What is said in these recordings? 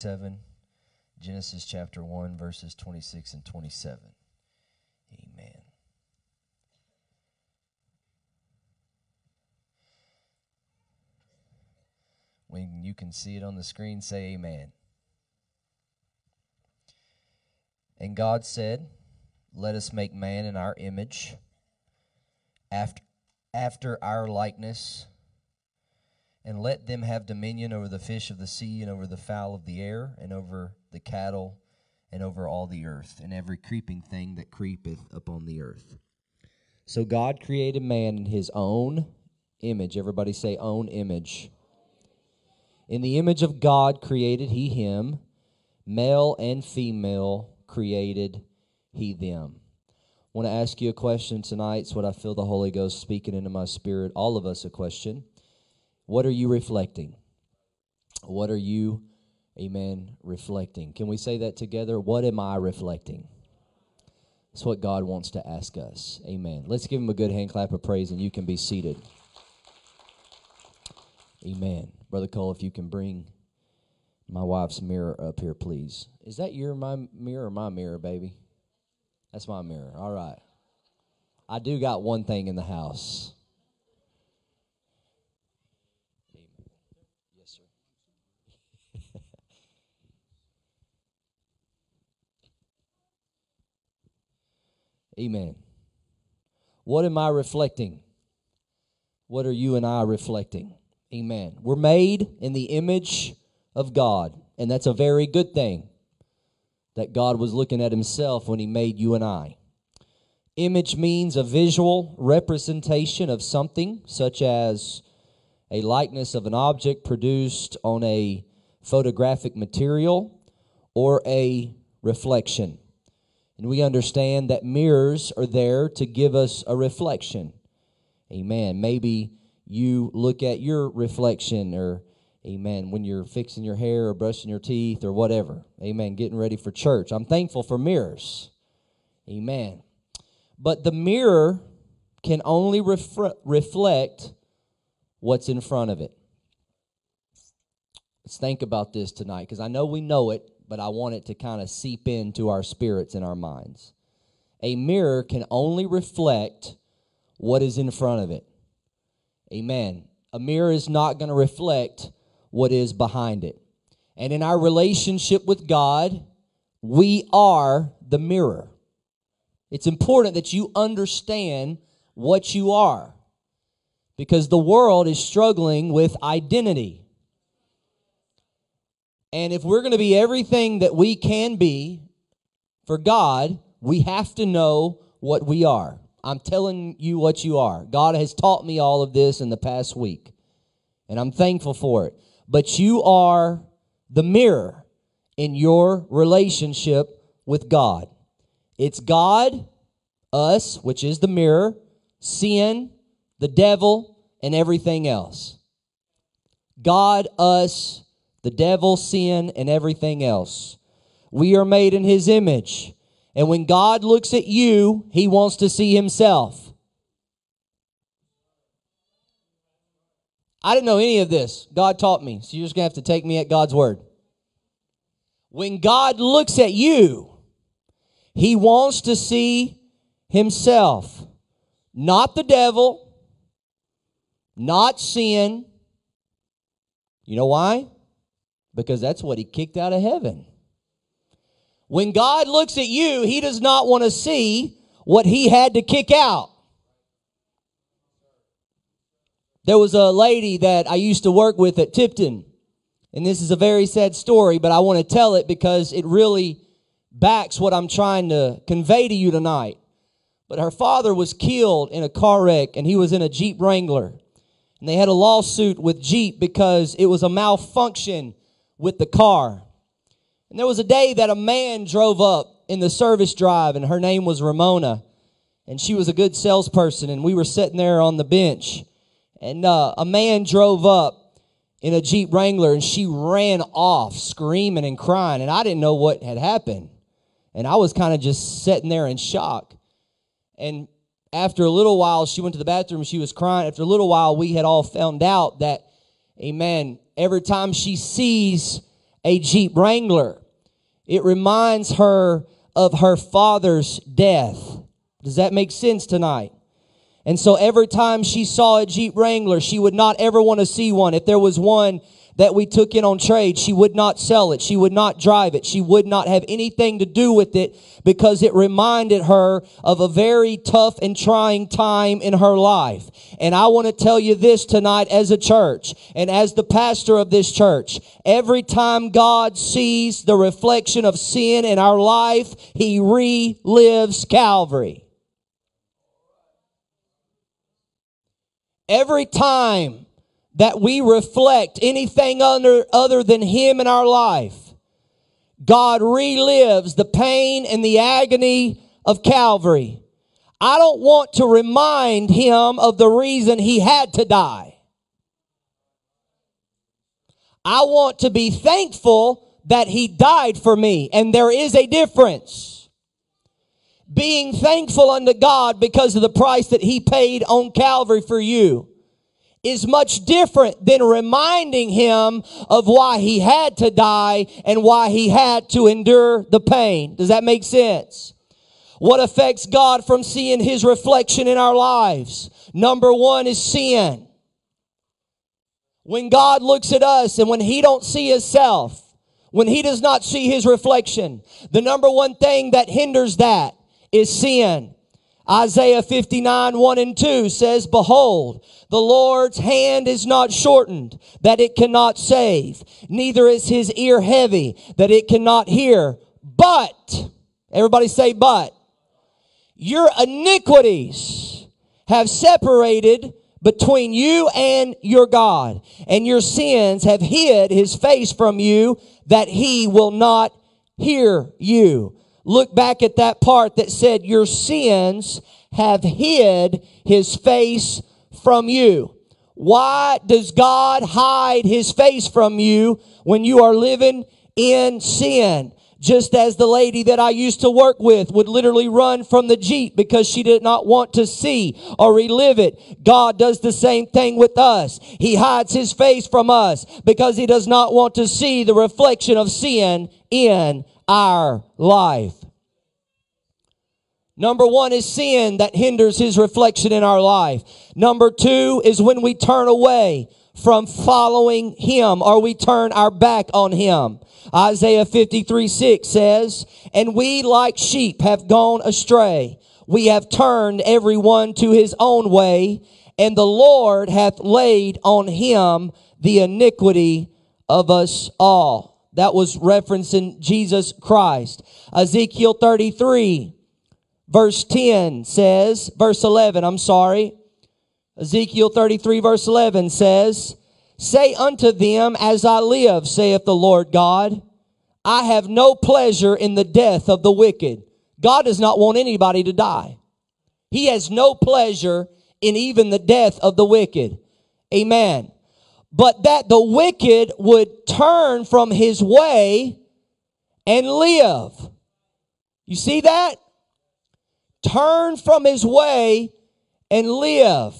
7, Genesis chapter 1, verses 26 and 27. Amen. When you can see it on the screen, say amen. And God said, Let us make man in our image, after, after our likeness and let them have dominion over the fish of the sea, and over the fowl of the air, and over the cattle, and over all the earth, and every creeping thing that creepeth upon the earth. So God created man in his own image. Everybody say, own image. In the image of God created he him, male and female created he them. I want to ask you a question tonight. It's what I feel the Holy Ghost speaking into my spirit. All of us a question. What are you reflecting? What are you, amen, reflecting? Can we say that together? What am I reflecting? That's what God wants to ask us. Amen. Let's give him a good hand clap of praise and you can be seated. Amen. Brother Cole, if you can bring my wife's mirror up here, please. Is that your my mirror or my mirror, baby? That's my mirror. All right. I do got one thing in the house. Amen. What am I reflecting? What are you and I reflecting? Amen. We're made in the image of God, and that's a very good thing that God was looking at himself when he made you and I. Image means a visual representation of something, such as a likeness of an object produced on a photographic material or a reflection. And we understand that mirrors are there to give us a reflection. Amen. Maybe you look at your reflection or Amen. When you're fixing your hair or brushing your teeth or whatever. Amen. Getting ready for church. I'm thankful for mirrors. Amen. But the mirror can only reflect what's in front of it. Let's think about this tonight because I know we know it, but I want it to kind of seep into our spirits and our minds. A mirror can only reflect what is in front of it. Amen. A mirror is not going to reflect what is behind it. And in our relationship with God, we are the mirror. It's important that you understand what you are because the world is struggling with identity. And if we're going to be everything that we can be for God, we have to know what we are. I'm telling you what you are. God has taught me all of this in the past week, and I'm thankful for it. But you are the mirror in your relationship with God. It's God, us, which is the mirror, sin, the devil, and everything else. God, us, the devil, sin, and everything else. We are made in his image. And when God looks at you, he wants to see himself. I didn't know any of this. God taught me. So you're just going to have to take me at God's word. When God looks at you, he wants to see himself, not the devil, not sin. You know why? Because that's what he kicked out of heaven. When God looks at you, he does not want to see what he had to kick out. There was a lady that I used to work with at Tipton. And this is a very sad story, but I want to tell it because it really backs what I'm trying to convey to you tonight. But her father was killed in a car wreck and he was in a Jeep Wrangler. And they had a lawsuit with Jeep because it was a malfunction with the car. And there was a day that a man drove up in the service drive, and her name was Ramona. And she was a good salesperson, and we were sitting there on the bench. And uh, a man drove up in a Jeep Wrangler, and she ran off screaming and crying. And I didn't know what had happened. And I was kind of just sitting there in shock. And after a little while, she went to the bathroom. She was crying. After a little while, we had all found out that, amen, every time she sees a Jeep Wrangler. It reminds her of her father's death. Does that make sense tonight? And so every time she saw a Jeep Wrangler, she would not ever want to see one. If there was one that we took in on trade, she would not sell it. She would not drive it. She would not have anything to do with it because it reminded her of a very tough and trying time in her life. And I want to tell you this tonight as a church and as the pastor of this church. Every time God sees the reflection of sin in our life, He relives Calvary. Every time that we reflect anything other, than Him in our life, God relives the pain and the agony of Calvary. I don't want to remind Him of the reason He had to die. I want to be thankful that He died for me, and there is a difference. Being thankful unto God because of the price that He paid on Calvary for you is much different than reminding him of why he had to die and why he had to endure the pain. Does that make sense? What affects God from seeing his reflection in our lives? Number one is sin. When God looks at us and when he don't see himself, when he does not see his reflection, the number one thing that hinders that is sin. Isaiah 59, 1 and 2 says, Behold, the Lord's hand is not shortened that it cannot save, neither is his ear heavy that it cannot hear. But, everybody say, but, your iniquities have separated between you and your God, and your sins have hid his face from you that he will not hear you look back at that part that said, Your sins have hid his face from you. Why does God hide his face from you when you are living in sin? Just as the lady that I used to work with would literally run from the Jeep because she did not want to see or relive it. God does the same thing with us. He hides his face from us because he does not want to see the reflection of sin in our life. Number one is sin that hinders his reflection in our life. Number two is when we turn away from following him or we turn our back on him. Isaiah 53 6 says, And we like sheep have gone astray. We have turned everyone to his own way, and the Lord hath laid on him the iniquity of us all. That was referencing Jesus Christ. Ezekiel 33, verse 10 says, verse 11, I'm sorry. Ezekiel 33, verse 11 says, Say unto them, As I live, saith the Lord God, I have no pleasure in the death of the wicked. God does not want anybody to die. He has no pleasure in even the death of the wicked. Amen but that the wicked would turn from his way and live. You see that? Turn from his way and live.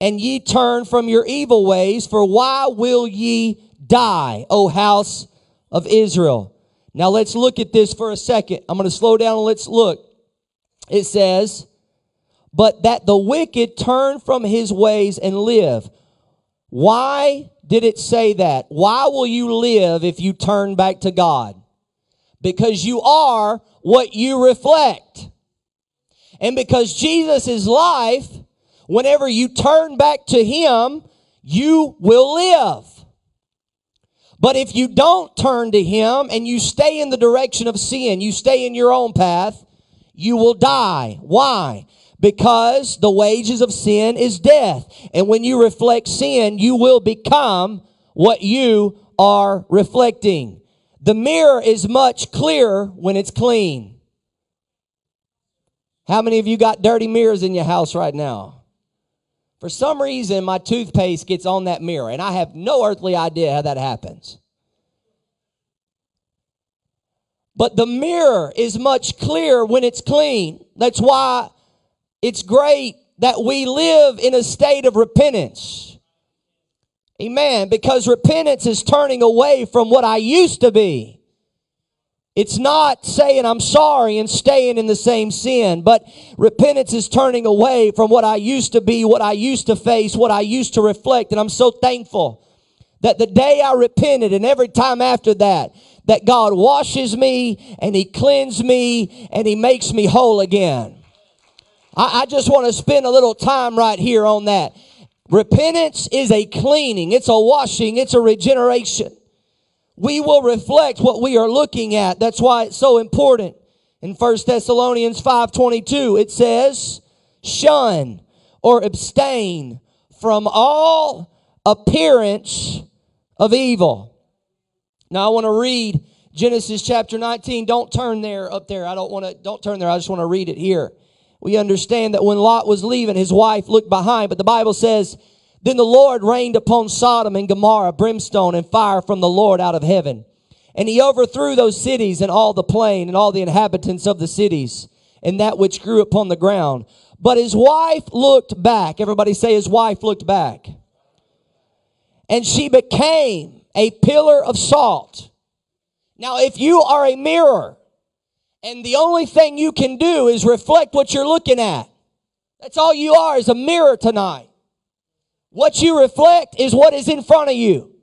And ye turn from your evil ways, for why will ye die, O house of Israel? Now let's look at this for a second. I'm going to slow down and let's look. It says, But that the wicked turn from his ways and live. Why did it say that? Why will you live if you turn back to God? Because you are what you reflect. And because Jesus is life, whenever you turn back to Him, you will live. But if you don't turn to Him and you stay in the direction of sin, you stay in your own path, you will die. Why? because the wages of sin is death. And when you reflect sin, you will become what you are reflecting. The mirror is much clearer when it's clean. How many of you got dirty mirrors in your house right now? For some reason, my toothpaste gets on that mirror, and I have no earthly idea how that happens. But the mirror is much clearer when it's clean. That's why it's great that we live in a state of repentance. Amen. Because repentance is turning away from what I used to be. It's not saying I'm sorry and staying in the same sin, but repentance is turning away from what I used to be, what I used to face, what I used to reflect. And I'm so thankful that the day I repented and every time after that, that God washes me and He cleanses me and He makes me whole again. I, I just want to spend a little time right here on that. Repentance is a cleaning, it's a washing, it's a regeneration. We will reflect what we are looking at. That's why it's so important. In 1 Thessalonians 5:22 it says, "Shun or abstain from all appearance of evil." Now I want to read Genesis chapter 19. Don't turn there up there. I don't want to don't turn there. I just want to read it here we understand that when Lot was leaving, his wife looked behind, but the Bible says, then the Lord rained upon Sodom and Gomorrah brimstone and fire from the Lord out of heaven. And he overthrew those cities and all the plain and all the inhabitants of the cities and that which grew upon the ground. But his wife looked back. Everybody say his wife looked back. And she became a pillar of salt. Now, if you are a mirror, and the only thing you can do is reflect what you're looking at. That's all you are is a mirror tonight. What you reflect is what is in front of you.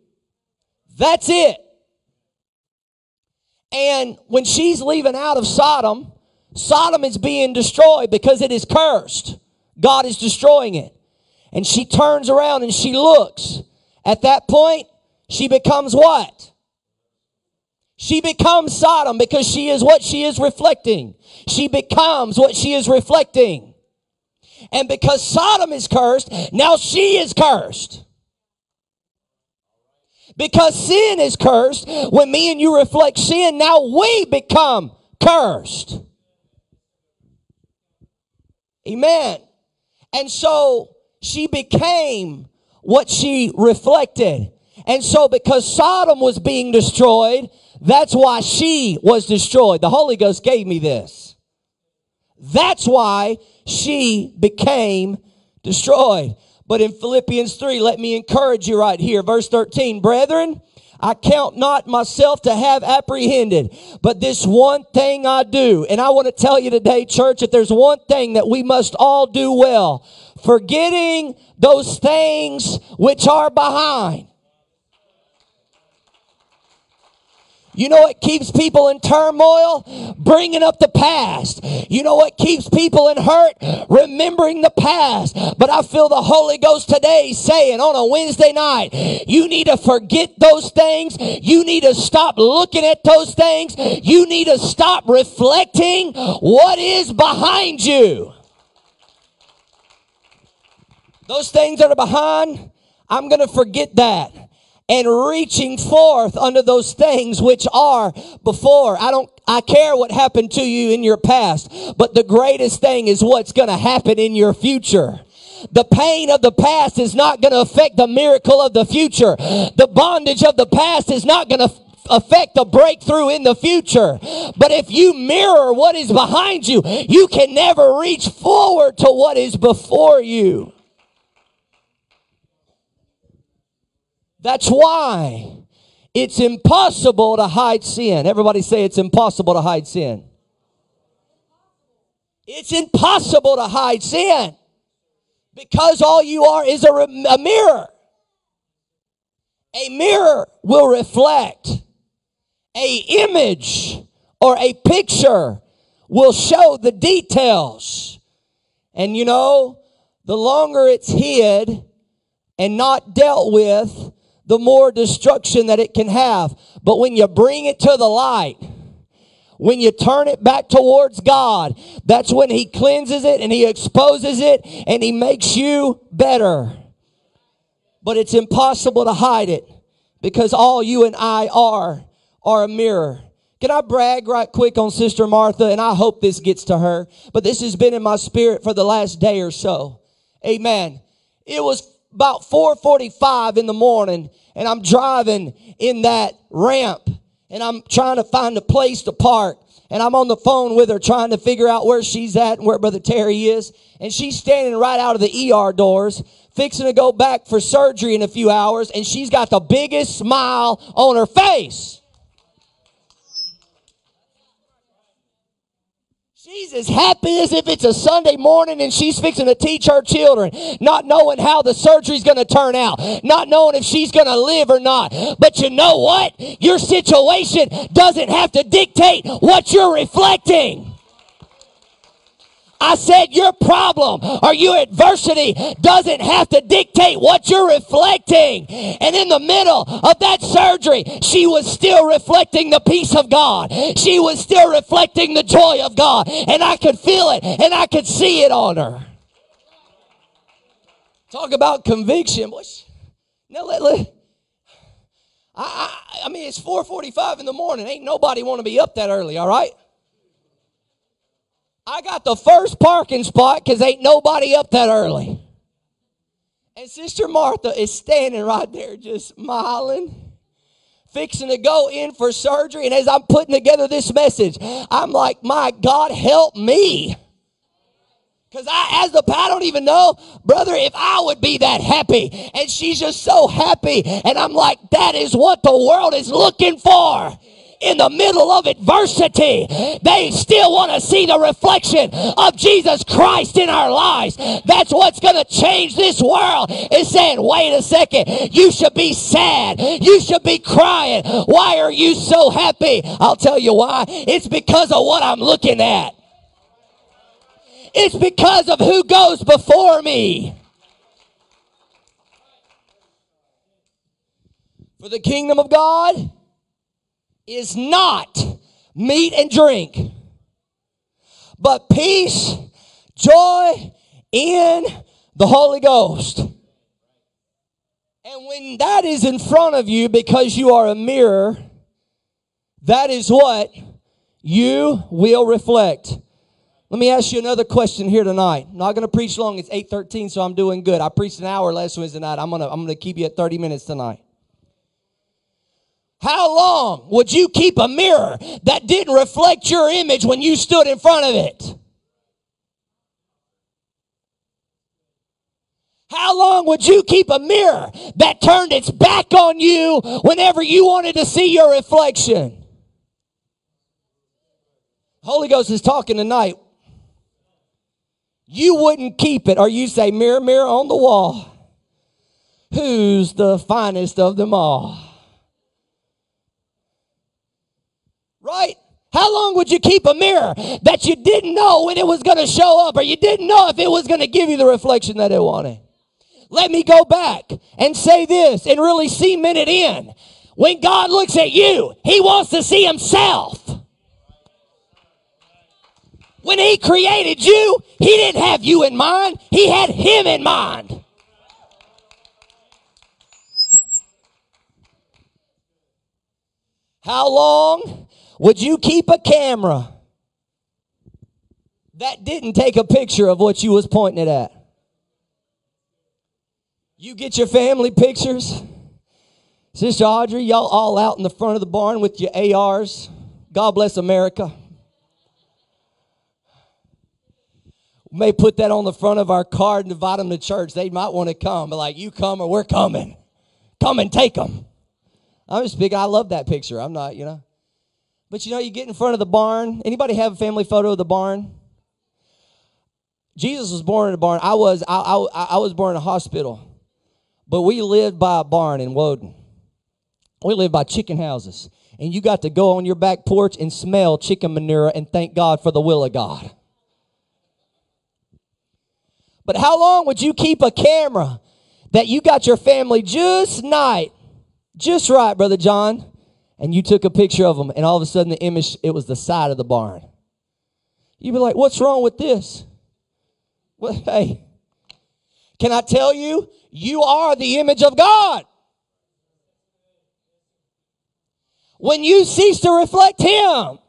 That's it. And when she's leaving out of Sodom, Sodom is being destroyed because it is cursed. God is destroying it. And she turns around and she looks. At that point, she becomes what? She becomes Sodom because she is what she is reflecting. She becomes what she is reflecting. And because Sodom is cursed, now she is cursed. Because sin is cursed, when me and you reflect sin, now we become cursed. Amen. And so she became what she reflected. And so because Sodom was being destroyed, that's why she was destroyed. The Holy Ghost gave me this. That's why she became destroyed. But in Philippians 3, let me encourage you right here. Verse 13, brethren, I count not myself to have apprehended, but this one thing I do. And I want to tell you today, church, that there's one thing that we must all do well. Forgetting those things which are behind You know what keeps people in turmoil? Bringing up the past. You know what keeps people in hurt? Remembering the past. But I feel the Holy Ghost today saying on a Wednesday night, you need to forget those things. You need to stop looking at those things. You need to stop reflecting what is behind you. Those things that are behind, I'm going to forget that and reaching forth unto those things which are before. I don't, I care what happened to you in your past, but the greatest thing is what's going to happen in your future. The pain of the past is not going to affect the miracle of the future. The bondage of the past is not going to affect the breakthrough in the future. But if you mirror what is behind you, you can never reach forward to what is before you. That's why it's impossible to hide sin. Everybody say it's impossible to hide sin. It's impossible to hide sin because all you are is a, a mirror. A mirror will reflect. A image or a picture will show the details. And you know, the longer it's hid and not dealt with, the more destruction that it can have. But when you bring it to the light, when you turn it back towards God, that's when He cleanses it and He exposes it and He makes you better. But it's impossible to hide it because all you and I are are a mirror. Can I brag right quick on Sister Martha? And I hope this gets to her, but this has been in my spirit for the last day or so. Amen. It was about 4:45 in the morning and I'm driving in that ramp and I'm trying to find a place to park and I'm on the phone with her trying to figure out where she's at and where Brother Terry is. And she's standing right out of the ER doors fixing to go back for surgery in a few hours, and she's got the biggest smile on her face. She's as happy as if it's a Sunday morning and she's fixing to teach her children, not knowing how the surgery's going to turn out, not knowing if she's going to live or not. But you know what? Your situation doesn't have to dictate what you're reflecting. I said your problem or your adversity doesn't have to dictate what you're reflecting. And in the middle of that surgery, she was still reflecting the peace of God. She was still reflecting the joy of God. And I could feel it and I could see it on her. Talk about conviction. Now let, let I, I, I mean, it's 4:45 in the morning. Ain't nobody want to be up that early, all right? I got the first parking spot because ain't nobody up that early. And Sister Martha is standing right there just smiling, fixing to go in for surgery. And as I'm putting together this message, I'm like, my God, help me. Because I, as the, I don't even know, brother, if I would be that happy. And she's just so happy. And I'm like, that is what the world is looking for in the middle of adversity, they still want to see the reflection of Jesus Christ in our lives. That's what's going to change this world is saying, wait a second, you should be sad. You should be crying. Why are you so happy? I'll tell you why. It's because of what I'm looking at. It's because of who goes before me. For the kingdom of God is not meat and drink, but peace, joy in the Holy Ghost. And when that is in front of you because you are a mirror, that is what you will reflect. Let me ask you another question here tonight. I'm not going to preach long. It's 8:13, so I'm doing good. I preached an hour last Wednesday night. I'm going to I'm going to keep you at 30 minutes tonight. How long would you keep a mirror that didn't reflect your image when you stood in front of it? How long would you keep a mirror that turned its back on you whenever you wanted to see your reflection? Holy Ghost is talking tonight. You wouldn't keep it, or you say, Mirror, mirror on the wall. Who's the finest of them all? Right? How long would you keep a mirror that you didn't know when it was going to show up or you didn't know if it was going to give you the reflection that it wanted? Let me go back and say this and really cement it in. When God looks at you, He wants to see Himself. When He created you, He didn't have you in mind, He had Him in mind. How long would you keep a camera that didn't take a picture of what you was pointing it at? You get your family pictures. Sister Audrey, y'all all out in the front of the barn with your ARs. God bless America. We may put that on the front of our card and invite them to church. They might want to come, but like, you come or we're coming. Come and take them. I'm just big. I love that picture. I'm not, you know. But you know, you get in front of the barn. Anybody have a family photo of the barn? Jesus was born in a barn. I was I, I, I was born in a hospital. But we lived by a barn in Woden. We lived by chicken houses. And you got to go on your back porch and smell chicken manure and thank God for the will of God. But how long would you keep a camera that you got your family just night, just right, Brother John? And you took a picture of them, and all of a sudden the image, it was the side of the barn. You'd be like, what's wrong with this? Well, hey, can I tell you, you are the image of God. When you cease to reflect Him,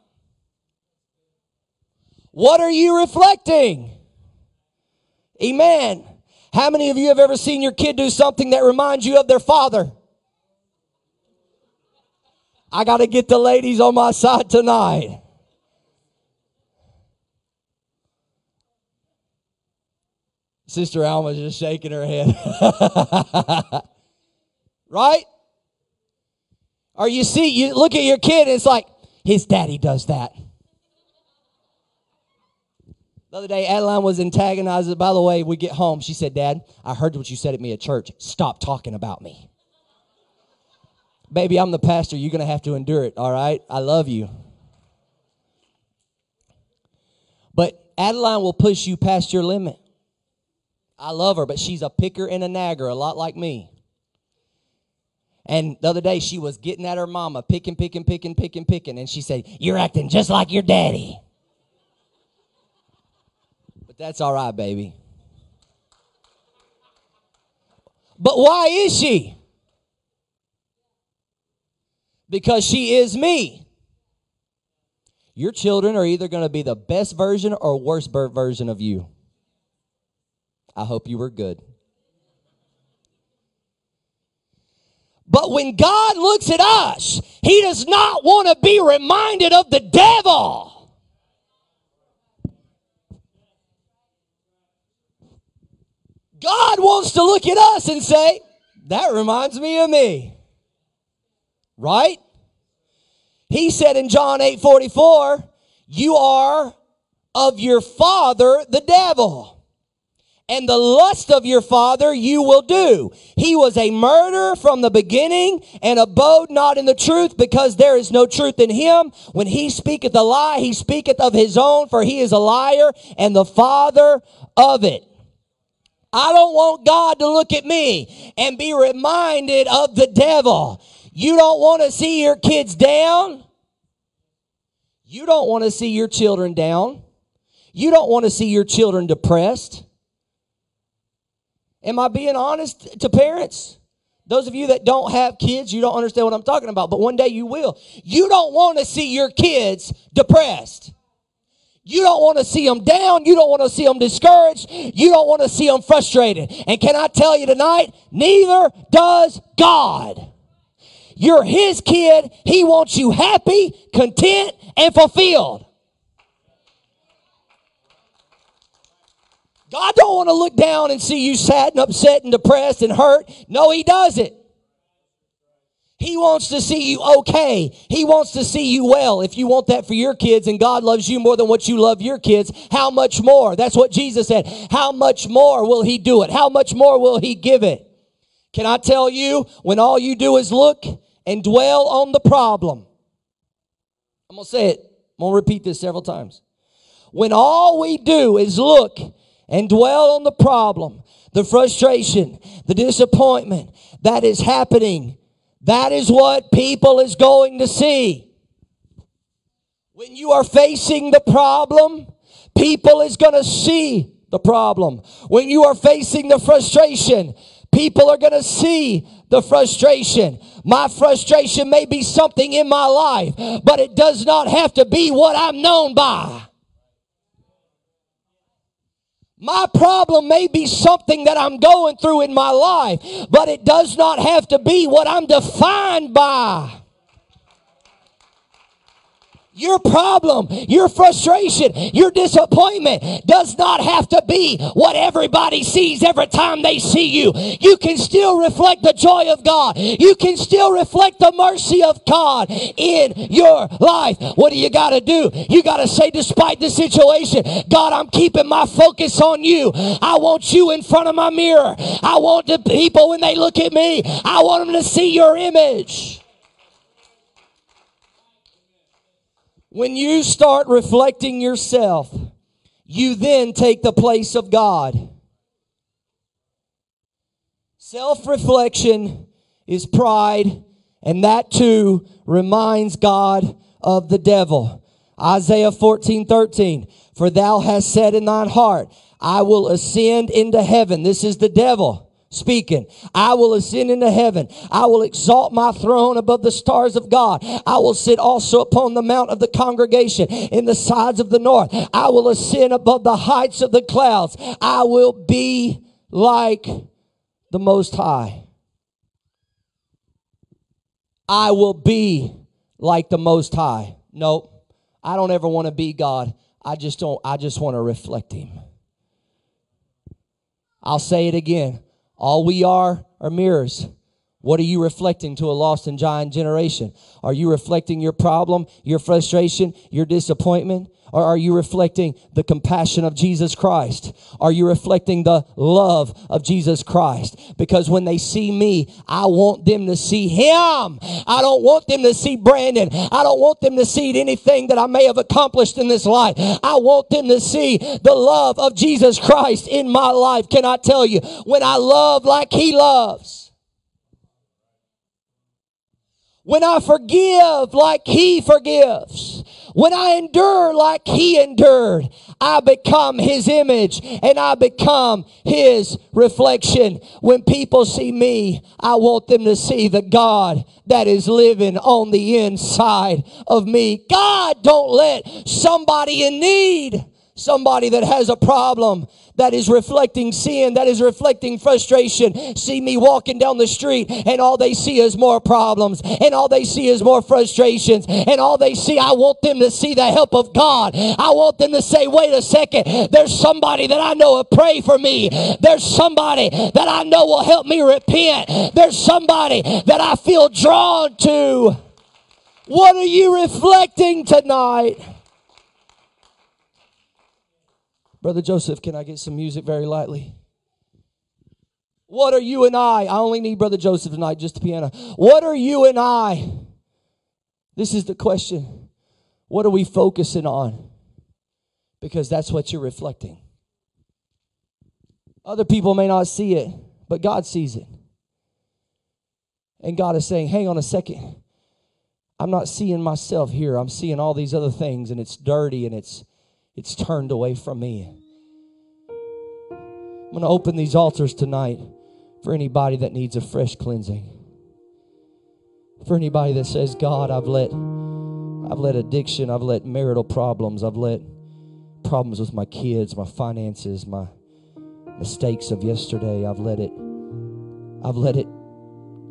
what are you reflecting? Amen. How many of you have ever seen your kid do something that reminds you of their father? I got to get the ladies on my side tonight. Sister Alma's just shaking her head. right? Or you see, you look at your kid, it's like, his daddy does that. The other day, Adeline was antagonized. By the way, we get home. She said, Dad, I heard what you said at me at church. Stop talking about me. Baby, I'm the pastor. You're going to have to endure it, all right? I love you. But Adeline will push you past your limit. I love her, but she's a picker and a nagger, a lot like me. And the other day, she was getting at her mama, picking, picking, picking, picking, picking. And she said, You're acting just like your daddy. But that's all right, baby. But why is she? Because she is me. Your children are either going to be the best version or worst version of you. I hope you were good. But when God looks at us, He does not want to be reminded of the devil. God wants to look at us and say, that reminds me of me. Right? He said in John 8 44, you are of your father, the devil and the lust of your father you will do. He was a murderer from the beginning and abode not in the truth because there is no truth in him. When he speaketh a lie, he speaketh of his own, for he is a liar and the father of it. I don't want God to look at me and be reminded of the devil. You don't want to see your kids down. You don't want to see your children down. You don't want to see your children depressed. Am I being honest to parents? Those of you that don't have kids, you don't understand what I'm talking about, but one day you will. You don't want to see your kids depressed. You don't want to see them down. You don't want to see them discouraged. You don't want to see them frustrated. And can I tell you tonight, neither does God. You're his kid. He wants you happy, content, and fulfilled. God don't want to look down and see you sad and upset and depressed and hurt. No, he doesn't. He wants to see you okay. He wants to see you well. If you want that for your kids and God loves you more than what you love your kids, how much more? That's what Jesus said. How much more will he do it? How much more will he give it? Can I tell you when all you do is look and dwell on the problem? I'm going to say it. I'm going to repeat this several times. When all we do is look and dwell on the problem, the frustration, the disappointment that is happening that is what people is going to see. When you are facing the problem, people is going to see the problem. When you are facing the frustration, people are going to see the frustration. My frustration may be something in my life, but it does not have to be what I'm known by. My problem may be something that I'm going through in my life, but it does not have to be what I'm defined by. Your problem, your frustration, your disappointment does not have to be what everybody sees every time they see you. You can still reflect the joy of God. You can still reflect the mercy of God in your life. What do you got to do? You got to say, despite the situation, God, I'm keeping my focus on you. I want you in front of my mirror. I want the people when they look at me, I want them to see your image. When you start reflecting yourself, you then take the place of God. Self reflection is pride, and that too reminds God of the devil. Isaiah 14 13. For thou hast said in thine heart, I will ascend into heaven. This is the devil speaking. I will ascend into heaven. I will exalt my throne above the stars of God. I will sit also upon the mount of the congregation in the sides of the north. I will ascend above the heights of the clouds. I will be like the Most High. I will be like the Most High. Nope. I don't ever want to be God. I just don't, I just want to reflect Him. I'll say it again. All we are are mirrors. What are you reflecting to a lost and giant generation? Are you reflecting your problem, your frustration, your disappointment? Or are you reflecting the compassion of Jesus Christ? Are you reflecting the love of Jesus Christ? Because when they see me, I want them to see Him. I don't want them to see Brandon. I don't want them to see anything that I may have accomplished in this life. I want them to see the love of Jesus Christ in my life. Can I tell you, when I love like He loves, when I forgive like He forgives, when I endure like he endured, I become his image and I become his reflection. When people see me, I want them to see the God that is living on the inside of me. God, don't let somebody in need, somebody that has a problem, that is reflecting sin, that is reflecting frustration, see me walking down the street and all they see is more problems and all they see is more frustrations and all they see, I want them to see the help of God. I want them to say, wait a second, there's somebody that I know will pray for me. There's somebody that I know will help me repent. There's somebody that I feel drawn to. What are you reflecting tonight? Brother Joseph, can I get some music very lightly? What are you and I? I only need Brother Joseph tonight, just the piano. What are you and I? This is the question. What are we focusing on? Because that's what you're reflecting. Other people may not see it, but God sees it. And God is saying, hang on a second. I'm not seeing myself here. I'm seeing all these other things, and it's dirty and it's it's turned away from me. I'm going to open these altars tonight for anybody that needs a fresh cleansing. For anybody that says, God, I've let I've let addiction, I've let marital problems, I've let problems with my kids, my finances, my mistakes of yesterday, I've let it I've let it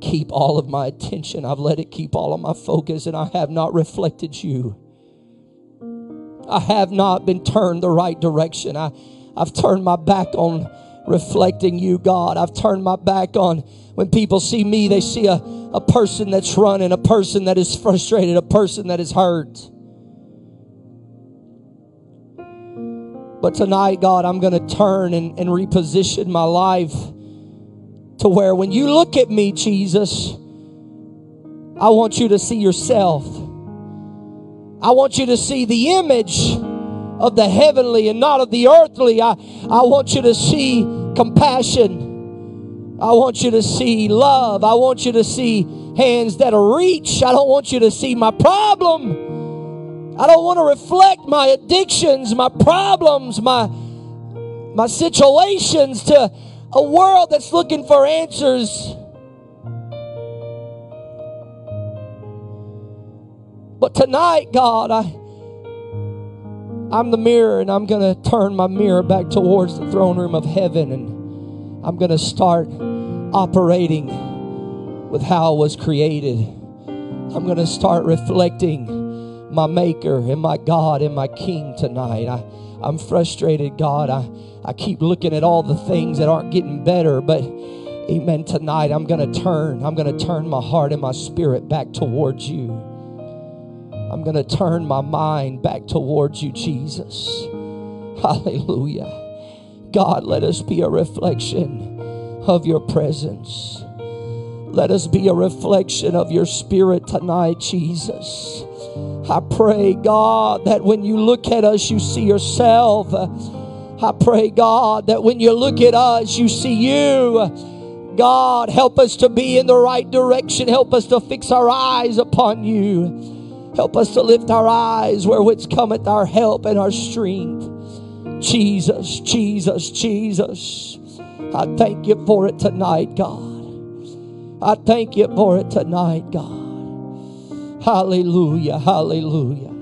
keep all of my attention. I've let it keep all of my focus and I have not reflected you. I have not been turned the right direction. I, I've turned my back on reflecting you, God. I've turned my back on when people see me, they see a, a person that's running, a person that is frustrated, a person that is hurt. But tonight, God, I'm going to turn and, and reposition my life to where when you look at me, Jesus, I want you to see yourself. I want you to see the image of the heavenly and not of the earthly. I, I want you to see compassion. I want you to see love. I want you to see hands that'll reach. I don't want you to see my problem. I don't want to reflect my addictions, my problems, my my situations to a world that's looking for answers. But tonight, God, I I'm the mirror and I'm going to turn my mirror back towards the throne room of heaven and I'm going to start operating with how I was created. I'm going to start reflecting my maker and my God and my king tonight. I I'm frustrated, God. I I keep looking at all the things that aren't getting better, but amen tonight I'm going to turn. I'm going to turn my heart and my spirit back towards you. I'm going to turn my mind back towards you, Jesus. Hallelujah. God, let us be a reflection of your presence. Let us be a reflection of your spirit tonight, Jesus. I pray, God, that when you look at us, you see yourself. I pray, God, that when you look at us, you see you. God, help us to be in the right direction. Help us to fix our eyes upon you. Help us to lift our eyes where which cometh our help and our strength. Jesus, Jesus, Jesus. I thank you for it tonight, God. I thank you for it tonight, God. Hallelujah, hallelujah.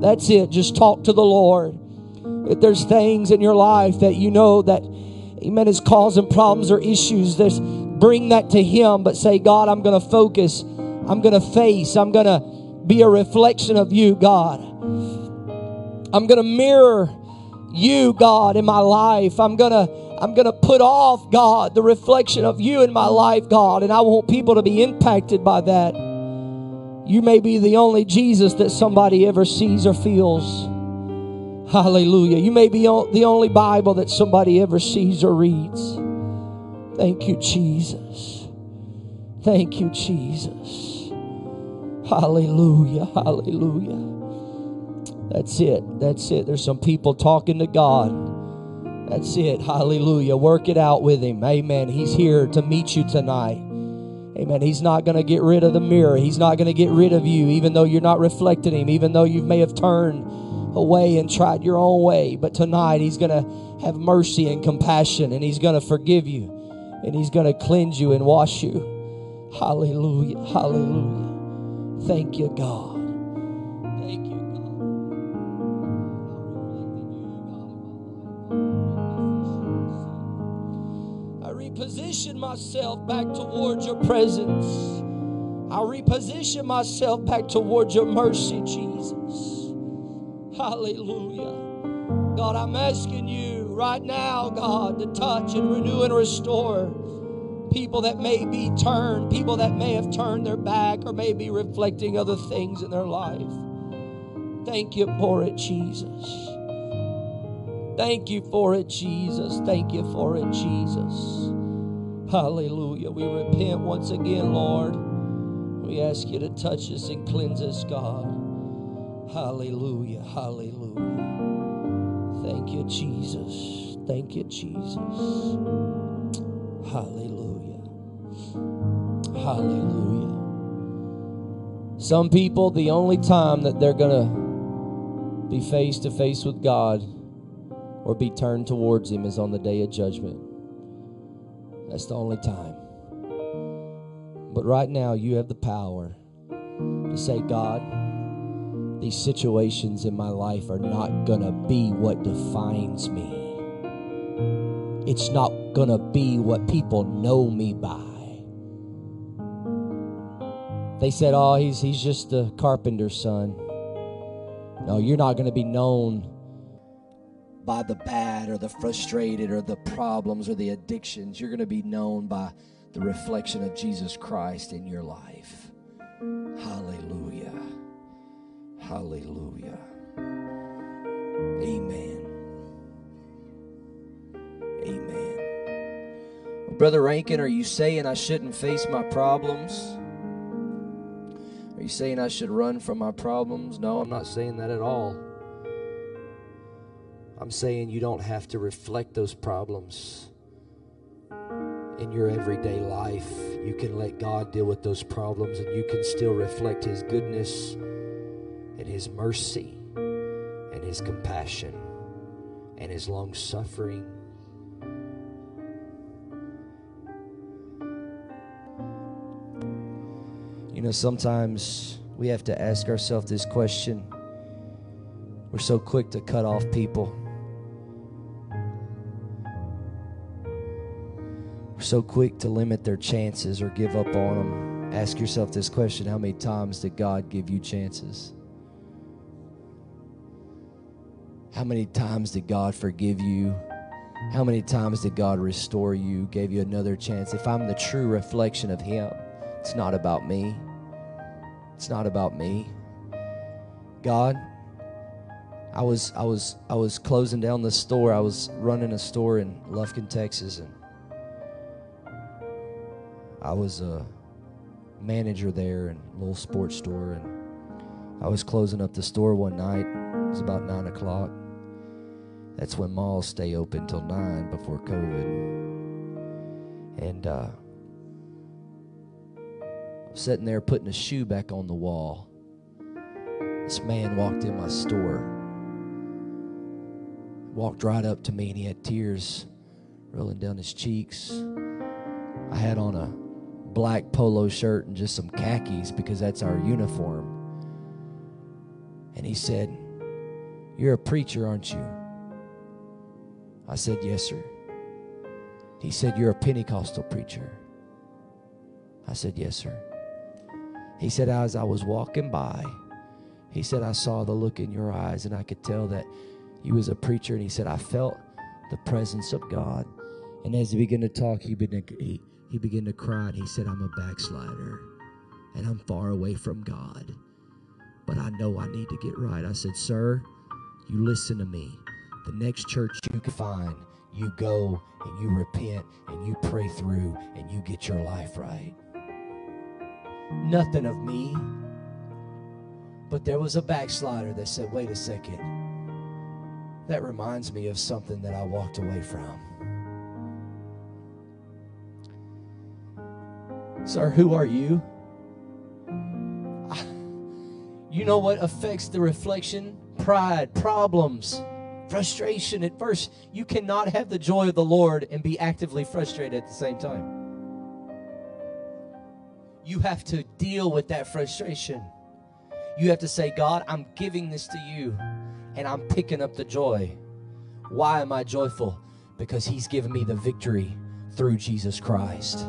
That's it. Just talk to the Lord. If there's things in your life that you know that, amen, is causing problems or issues, there's, bring that to Him, but say, God, I'm going to focus. I'm going to face. I'm going to be a reflection of you, God. I'm going to mirror you, God, in my life. I'm going to I'm going to put off, God, the reflection of you in my life, God, and I want people to be impacted by that. You may be the only Jesus that somebody ever sees or feels. Hallelujah. You may be the only Bible that somebody ever sees or reads. Thank you, Jesus. Thank you, Jesus. Hallelujah. Hallelujah. That's it. That's it. There's some people talking to God. That's it. Hallelujah. Work it out with Him. Amen. He's here to meet you tonight. Amen. He's not going to get rid of the mirror. He's not going to get rid of you, even though you're not reflecting Him, even though you may have turned away and tried your own way. But tonight, He's going to have mercy and compassion, and He's going to forgive you, and He's going to cleanse you and wash you. Hallelujah. Hallelujah. Thank you, God. Thank you, God. I reposition myself back towards your presence. I reposition myself back towards your mercy, Jesus. Hallelujah. God, I'm asking you right now, God, to touch and renew and restore people that may be turned, people that may have turned their back or may be reflecting other things in their life. Thank you for it, Jesus. Thank you for it, Jesus. Thank you for it, Jesus. Hallelujah. We repent once again, Lord. We ask you to touch us and cleanse us, God. Hallelujah. Hallelujah. Thank you, Jesus. Thank you, Jesus. Hallelujah. Hallelujah. Some people, the only time that they're going to be face to face with God or be turned towards Him is on the day of judgment. That's the only time. But right now, you have the power to say, God, these situations in my life are not going to be what defines me. It's not going to be what people know me by. They said, oh, he's, he's just a carpenter's son. No, you're not going to be known by the bad or the frustrated or the problems or the addictions. You're going to be known by the reflection of Jesus Christ in your life. Hallelujah. Hallelujah. Amen. Amen. Brother Rankin, are you saying I shouldn't face my problems? Are you saying I should run from my problems? No, I'm not saying that at all. I'm saying you don't have to reflect those problems in your everyday life. You can let God deal with those problems and you can still reflect His goodness and His mercy and His compassion and His long suffering. You know, sometimes we have to ask ourselves this question. We're so quick to cut off people. We're so quick to limit their chances or give up on them. Ask yourself this question How many times did God give you chances? How many times did God forgive you? How many times did God restore you, gave you another chance? If I'm the true reflection of Him, it's not about me. It's not about me. God, I was I was I was closing down the store. I was running a store in Lufkin, Texas, and I was a manager there in a little sports store, and I was closing up the store one night. It was about nine o'clock. That's when malls stay open till nine before COVID. And uh, Sitting there putting a shoe back on the wall. This man walked in my store, walked right up to me, and he had tears rolling down his cheeks. I had on a black polo shirt and just some khakis because that's our uniform. And he said, You're a preacher, aren't you? I said, Yes, sir. He said, You're a Pentecostal preacher. I said, Yes, sir. He said, As I was walking by, he said, I saw the look in your eyes and I could tell that you was a preacher. And he said, I felt the presence of God And as he began to talk, he began to, he, he began to cry and he said, I'm a backslider and I'm far away from God. But I know I need to get right. I said, Sir, you listen to me. The next church you can find, you go and you repent and you pray through and you get your life right. Nothing of me. But there was a backslider that said, wait a second. That reminds me of something that I walked away from. Sir, who are you? You know what affects the reflection? Pride, problems, frustration. At first, you cannot have the joy of the Lord and be actively frustrated at the same time. You have to deal with that frustration. You have to say, God, I'm giving this to you and I'm picking up the joy. Why am I joyful? Because He's given me the victory through Jesus Christ.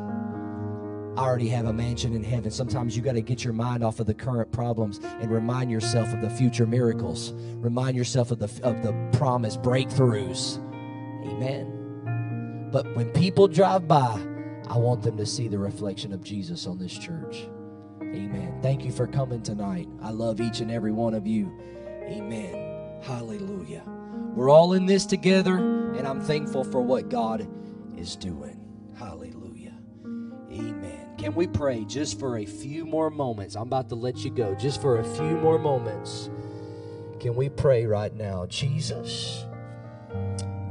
I already have a mansion in heaven. Sometimes you got to get your mind off of the current problems and remind yourself of the future miracles. Remind yourself of the of the promised breakthroughs. Amen. But when people drive by, I want them to see the reflection of Jesus on this church. Amen. Thank you for coming tonight. I love each and every one of you. Amen. Hallelujah. We're all in this together, and I'm thankful for what God is doing. Hallelujah. Amen. Can we pray just for a few more moments? I'm about to let you go. Just for a few more moments. Can we pray right now? Jesus,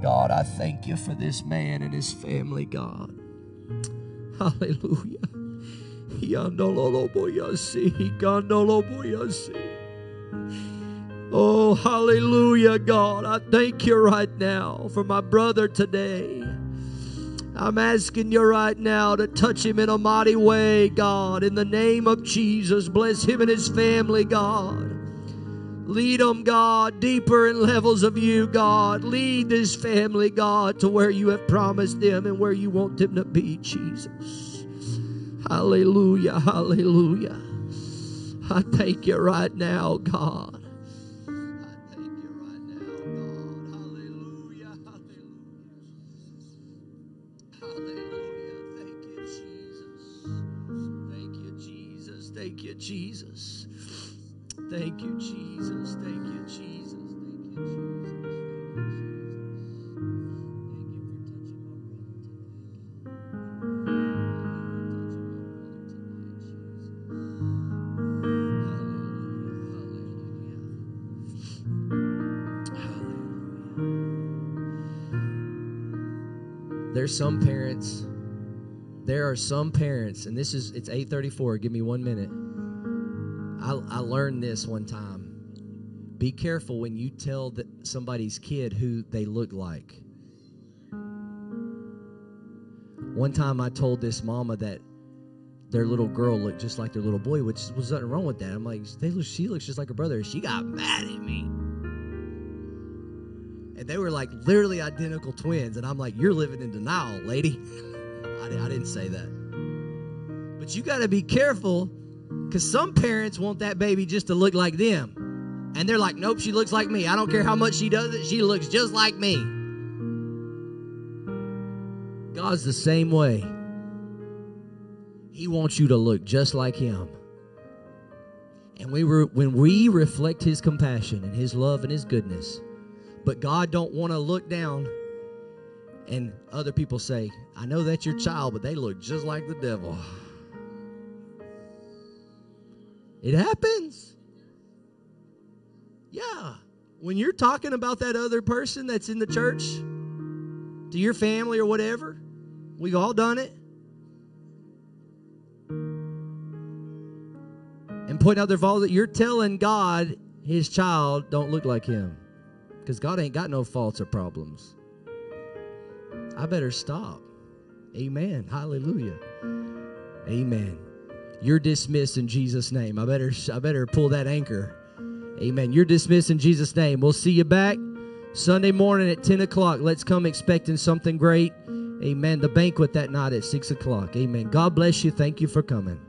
God, I thank you for this man and his family, God. Hallelujah. Oh, hallelujah, God. I thank you right now for my brother today. I'm asking you right now to touch him in a mighty way, God. In the name of Jesus, bless him and his family, God. Lead them, God, deeper in levels of you, God. Lead this family, God, to where you have promised them and where you want them to be, Jesus. Hallelujah, hallelujah. I thank you right now, God. Some parents. There are some parents, and this is it's 8:34. Give me one minute. I, I learned this one time. Be careful when you tell the, somebody's kid who they look like. One time I told this mama that their little girl looked just like their little boy, which was nothing wrong with that. I'm like, they look, she looks just like her brother. She got mad at me. And they were like literally identical twins. And I'm like, you're living in denial, lady. I, I didn't say that. But you got to be careful because some parents want that baby just to look like them. And they're like, nope, she looks like me. I don't care how much she does it, she looks just like me. God's the same way. He wants you to look just like Him. And we were, when we reflect His compassion and His love and His goodness, but God don't want to look down and other people say, I know that's your child, but they look just like the devil. It happens. Yeah. When you're talking about that other person that's in the church to your family or whatever, we've all done it. And point out their faults that you're telling God his child don't look like him. Because God ain't got no faults or problems. I better stop. Amen. Hallelujah. Amen. You're dismissed in Jesus' name. I better I better pull that anchor. Amen. You're dismissed in Jesus' name. We'll see you back Sunday morning at 10 o'clock. Let's come expecting something great. Amen. The banquet that night at 6 o'clock. Amen. God bless you. Thank you for coming.